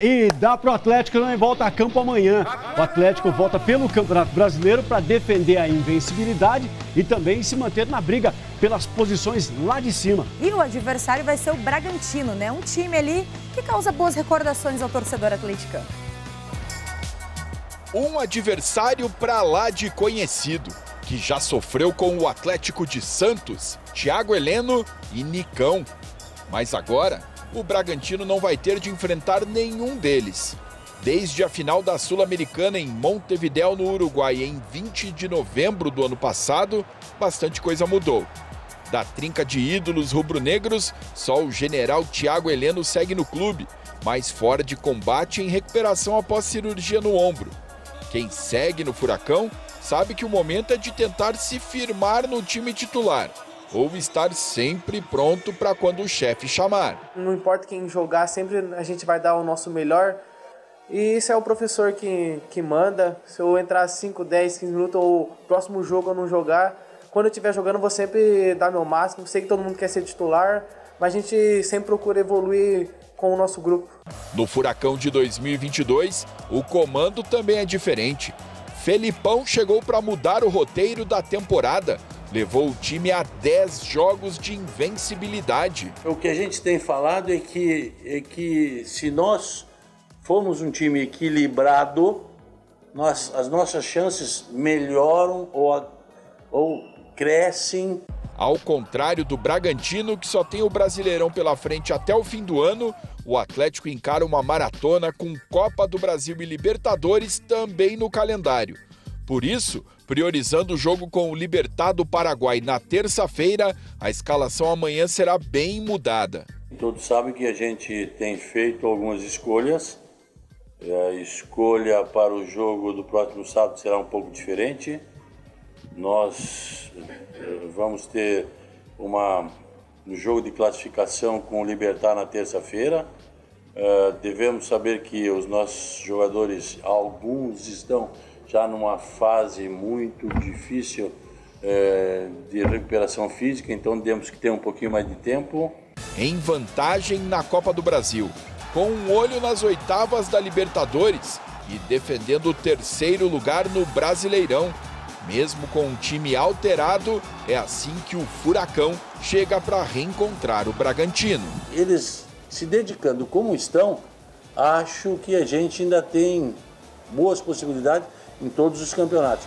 E dá para o Atlético não volta a campo amanhã. O Atlético volta pelo Campeonato Brasileiro para defender a invencibilidade e também se manter na briga pelas posições lá de cima. E o adversário vai ser o Bragantino, né? Um time ali que causa boas recordações ao torcedor atleticano. Um adversário para lá de conhecido, que já sofreu com o Atlético de Santos, Thiago Heleno e Nicão. Mas agora o Bragantino não vai ter de enfrentar nenhum deles. Desde a final da Sul-Americana em Montevideo, no Uruguai, em 20 de novembro do ano passado, bastante coisa mudou. Da trinca de ídolos rubro-negros, só o general Thiago Heleno segue no clube, mas fora de combate em recuperação após cirurgia no ombro. Quem segue no Furacão sabe que o momento é de tentar se firmar no time titular ou estar sempre pronto para quando o chefe chamar. Não importa quem jogar, sempre a gente vai dar o nosso melhor. E isso é o professor que, que manda. Se eu entrar 5, 10, 15 minutos ou próximo jogo eu não jogar, quando eu estiver jogando, vou sempre dar meu máximo. Sei que todo mundo quer ser titular, mas a gente sempre procura evoluir com o nosso grupo. No Furacão de 2022, o comando também é diferente. Felipão chegou para mudar o roteiro da temporada levou o time a 10 jogos de invencibilidade. O que a gente tem falado é que, é que se nós formos um time equilibrado, nós, as nossas chances melhoram ou, ou crescem. Ao contrário do Bragantino, que só tem o Brasileirão pela frente até o fim do ano, o Atlético encara uma maratona com Copa do Brasil e Libertadores também no calendário. Por isso, priorizando o jogo com o Libertado Paraguai na terça-feira, a escalação amanhã será bem mudada. Todos sabem que a gente tem feito algumas escolhas. A escolha para o jogo do próximo sábado será um pouco diferente. Nós eh, vamos ter uma, um jogo de classificação com o Libertar na terça-feira. Uh, devemos saber que os nossos jogadores, alguns estão já numa fase muito difícil é, de recuperação física, então temos que ter um pouquinho mais de tempo. Em vantagem na Copa do Brasil, com um olho nas oitavas da Libertadores e defendendo o terceiro lugar no Brasileirão. Mesmo com um time alterado, é assim que o Furacão chega para reencontrar o Bragantino. Eles se dedicando como estão, acho que a gente ainda tem boas possibilidades em todos os campeonatos.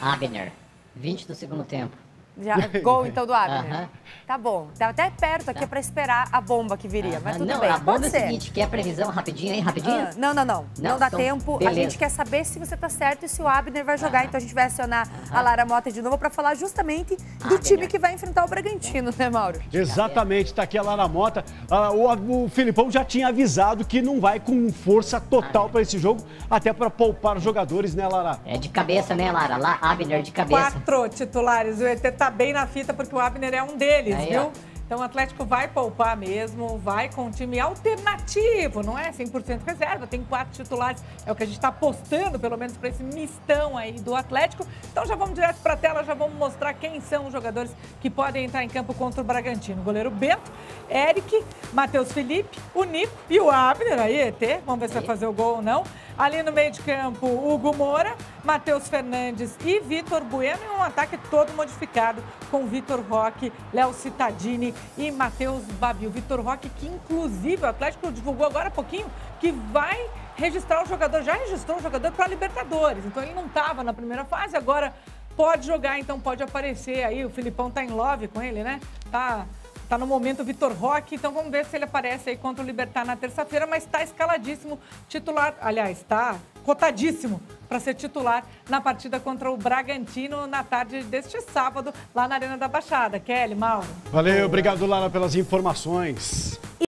Abner, 20 do segundo tempo. Já, gol então do Abner. Tá bom. Tá até perto aqui tá. para esperar a bomba que viria, mas tudo não, bem. A bomba Pode é o seguinte, quer previsão rapidinho aí, rapidinho? Ah, não, não, não. Não, não dá então, tempo. Beleza. A gente quer saber se você tá certo e se o Abner vai jogar. Então a gente vai acionar a Lara Mota de novo para falar justamente do time que vai enfrentar o Bragantino, né, Mauro? Exatamente, tá aqui a Lara Mota. Ah, o, o Filipão já tinha avisado que não vai com força total para esse jogo, até para poupar os jogadores, né, Lara? É de cabeça, né, Lara? Lá, Abner de cabeça. Quatro titulares. O ET tá bem na fita porque o Abner é um deles, Aí, viu? Ó. Então o Atlético vai poupar mesmo, vai com um time alternativo, não é 100% reserva, tem quatro titulares, é o que a gente está apostando, pelo menos para esse mistão aí do Atlético. Então já vamos direto para a tela, já vamos mostrar quem são os jogadores que podem entrar em campo contra o Bragantino. goleiro Bento, Eric, Matheus Felipe, o Nico e o Abner aí, ET, vamos ver se vai fazer o gol ou não. Ali no meio de campo, Hugo Moura, Matheus Fernandes e Vitor Bueno. E um ataque todo modificado com Vitor Roque, Léo Cittadini e Matheus Babi. O Vitor Roque, que inclusive o Atlético divulgou agora há pouquinho, que vai registrar o jogador, já registrou o jogador para a Libertadores. Então ele não estava na primeira fase, agora pode jogar, então pode aparecer aí. O Filipão tá em love com ele, né? Tá Está no momento Vitor Roque, então vamos ver se ele aparece aí contra o Libertar na terça-feira, mas está escaladíssimo titular, aliás, está cotadíssimo para ser titular na partida contra o Bragantino na tarde deste sábado, lá na Arena da Baixada. Kelly, Mauro. Valeu, obrigado, Lara, pelas informações.